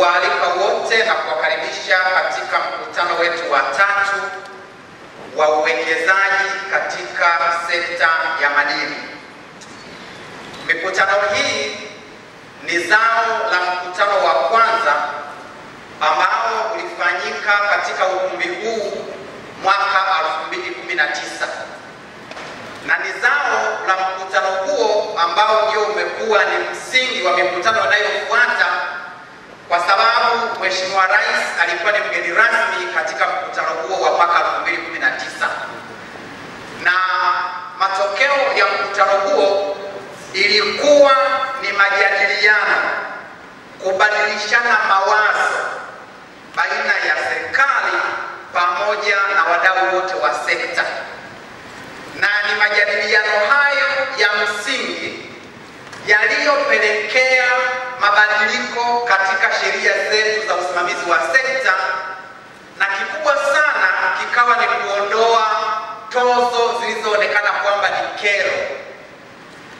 kuwaalika wote na kuwakaribisha katika mkutano wetu wa tatu wa uwekezaji katika sekta ya madini. Mikutano hii ni zao la mkutano wa kwanza ambao ulifanyika katika ukumbi huu mwaka 2019 na ni zao la mkutano huo ambao ndio umekuwa ni msingi wa mikutano inayofuata kwa sababu Mheshimiwa Rais alikuwa ni mgeni rasmi katika mkutano huo wa mwaka 2019 na matokeo ya mkutano huo ilikuwa ni majadiliano, kubadilishana mawazo baina ya serikali pamoja na wadau wote wa sekta, na ni majadiliano hayo ya msingi yaliyopelekea mabadiliko katika sheria zetu za usimamizi wa sekta, na kikubwa sana kikawa ni kuondoa tozo zilizoonekana kwamba ni kero,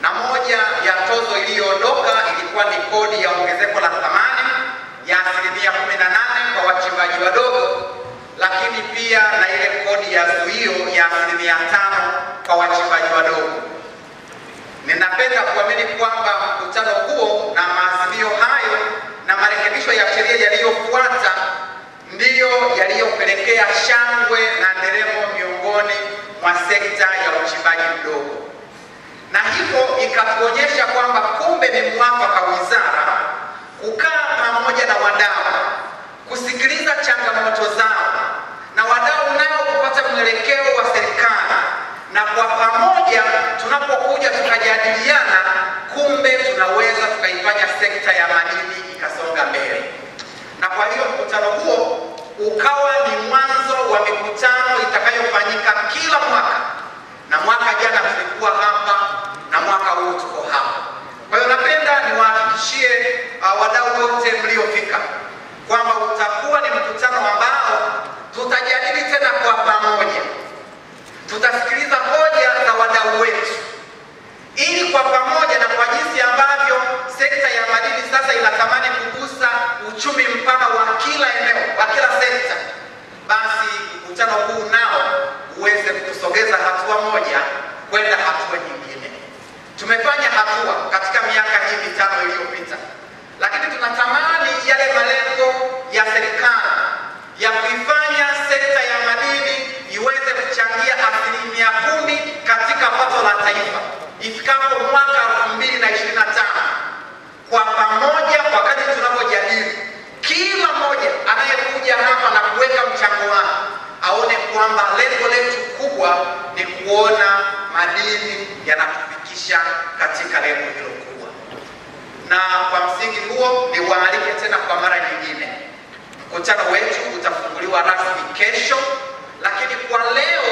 na moja ya tozo iliyoondoka ilikuwa ni kodi ya ongezeko la thamani ya asilimia 18 kwa wachimbaji wadogo, lakini pia na ile kodi ya zuio ya asilimia tano kwa wachimbaji wadogo. Kuamini kwamba mkutano huo na maazimio hayo na marekebisho ya sheria yaliyofuata ndiyo yaliyopelekea shangwe na nderemo miongoni mwa sekta ya uchimbaji mdogo, na hivyo ikatuonyesha kwamba kumbe ni mwafaka wizara kukaa pamoja na wadau, kusikiliza changamoto zao, na wadau nao kupata mwelekeo wa serikali, na kwa pamoja tunapokuja tukajadiliana, kumbe tunaweza tukaifanya sekta ya madini ikasonga mbele. Na kwa hiyo mkutano huo ukawa ni mwanzo wa mikutano itakayofanyika kila mwaka, na mwaka jana tulikuwa hapa na mwaka huu tuko hapa. Kwa hiyo napenda niwahakikishie uh, wadau wote mliofika kwamba utakuwa ni mkutano ambao tutajadili tena kwa pamoja, tutasikiliza hoja za wadau wetu ili kwa pamoja na kwa jinsi ambavyo sekta ya madini sasa inatamani kugusa uchumi mpana wa kila eneo wa kila sekta, basi mkutano huu nao uweze kutusogeza hatua moja kwenda hatua nyingine. Tumefanya hatua katika miaka hii mitano iliyopita, lakini tunatamani yale malengo ya serikali ya kuifanya sekta ya madini iweze kuchangia asilimia kumi katika pato la taifa ifikapo mwaka 2025 kwa pamoja, kwa kadri tunavyojadili, kila mmoja anayekuja hapa na kuweka mchango wake aone kwamba lengo letu kubwa ni kuona madini yanatufikisha katika lengo hilo kubwa. Na kwa msingi huo, niwaalike tena kwa mara nyingine, mkutano wetu utafunguliwa rasmi kesho, lakini kwa leo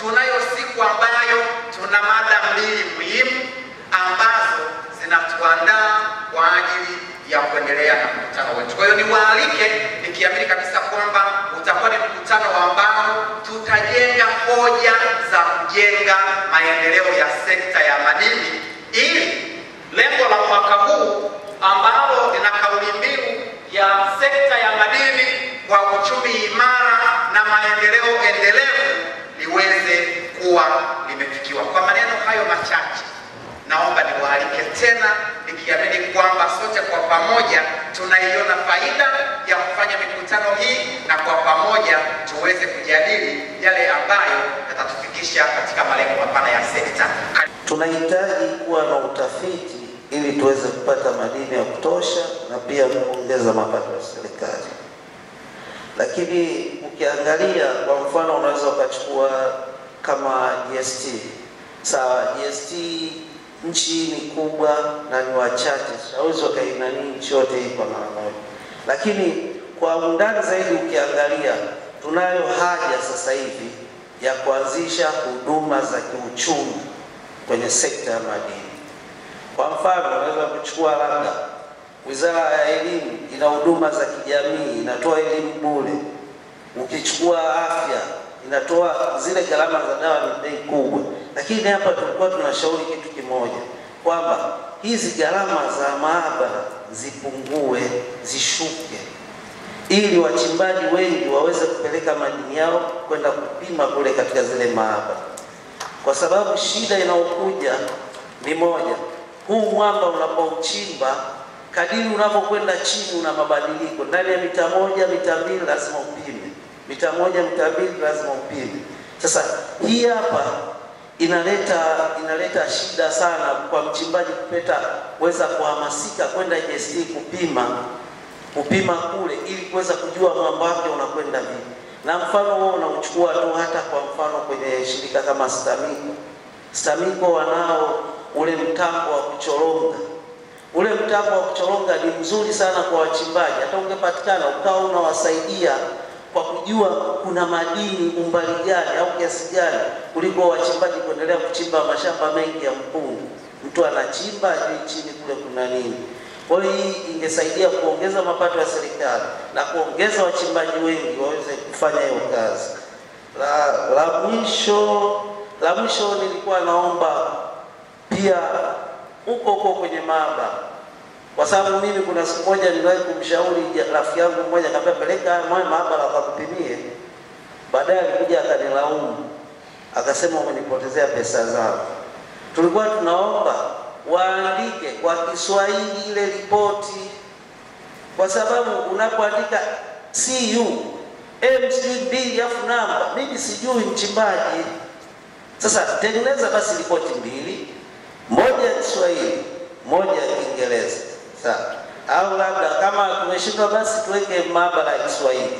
tunayo siku ambayo tuna mada mbili muhimu ambazo zinatuandaa kwa ajili ya kuendelea na mkutano wetu. Kwa niwaalike nikiamini kabisa kwamba utakuwa ni mkutano ambao tutajenga hoja za kujenga maendeleo ya sekta ya madini ili lengo la mwaka huu ambalo lina kauli mbiu ya sekta ya madini kwa uchumi imara na maendeleo endelevu liweze kuwa limefikiwa. Kwa maneno hayo machache, naomba niwaalike tena nikiamini kwamba sote kwa pamoja tunaiona hii na kwa pamoja tuweze kujadili yale ambayo yatatufikisha katika malengo mapana ya sekta. Tunahitaji kuwa na utafiti ili tuweze kupata madini ya kutosha na pia kuongeza mapato ya serikali. Lakini ukiangalia kwa mfano, unaweza ukachukua kama GST. Sawa, GST nchi ni kubwa na ni wachache, hauwezi wakainani nchi yote mara moja, lakini kwa undani zaidi ukiangalia, tunayo haja sasa hivi ya kuanzisha huduma za kiuchumi kwenye sekta ya madini. Kwa mfano, unaweza kuchukua labda Wizara ya Elimu ina huduma za kijamii, inatoa elimu bure. Ukichukua afya, inatoa zile gharama za dawa ni bei kubwa, lakini hapa tulikuwa tunashauri kitu kimoja kwamba hizi gharama za maabara zipungue, zishuke, ili wachimbaji wengi waweze kupeleka madini yao kwenda kupima kule katika zile maabara, kwa sababu shida inayokuja ni moja, huu mwamba unapouchimba kadiri unapokwenda chini una mabadiliko. Ndani ya mita moja mita mbili lazima upime, mita moja mita mbili lazima upime. Sasa hii hapa inaleta inaleta shida sana kwa mchimbaji kupeta weza kuhamasika kwenda JST kupima kupima kule ili kuweza kujua mambo yake unakwenda vipi, na mfano huo unauchukua tu hata kwa mfano kwenye shirika kama Stamiko. Stamiko wanao ule mtambo wa kuchoronga ule mtambo wa kuchoronga ni mzuri sana kwa wachimbaji, hata ungepatikana ukawa unawasaidia kwa kujua kuna madini umbali gani au kiasi gani, kuliko wachimbaji kuendelea kuchimba mashamba mengi ya mpungu. Mtu anachimba ajui chini kule kuna nini. Kwa hiyo hii ingesaidia kuongeza mapato ya serikali na kuongeza wachimbaji wengi waweze kufanya hiyo kazi. La, la mwisho la mwisho nilikuwa naomba pia huko huko kwenye maabara, kwa sababu mimi kuna siku moja niliwahi kumshauri rafiki yangu mmoja, akaambia peleka moyo maabara wakakupimie. Baadaye alikuja akanilaumu, akasema umenipotezea pesa zangu. Tulikuwa tunaomba waandike kwa Kiswahili ile ripoti, kwa sababu unapoandika cu MCD sijui mbili afu namba, mimi sijui mchimbaji. Sasa tengeneza basi ripoti mbili moja ya Kiswahili, moja ya Kiingereza, sawa? Au labda kama tumeshindwa, basi tuweke maabara ya Kiswahili